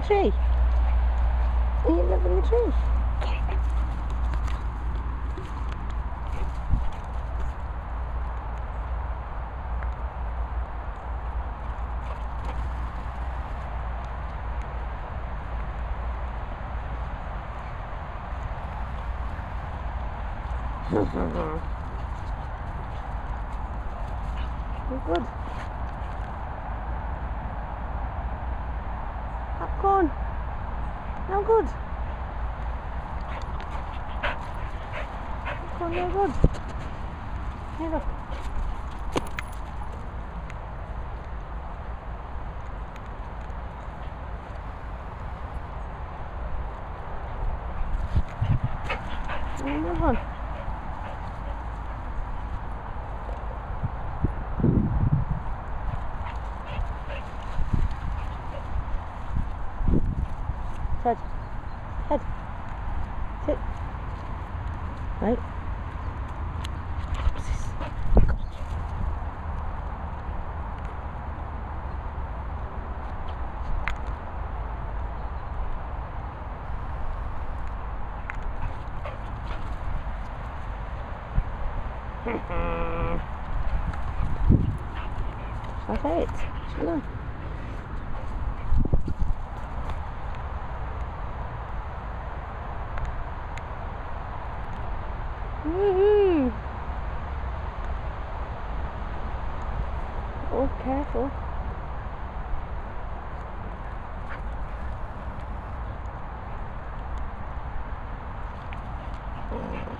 the tree? Are you in the tree? Oh, good. Popcorn. No good. Popcorn, no good. Here, look. Another one. Head. Head. Sit. Right. That's it. Shall I? Woohoo! Oh, careful. Oh.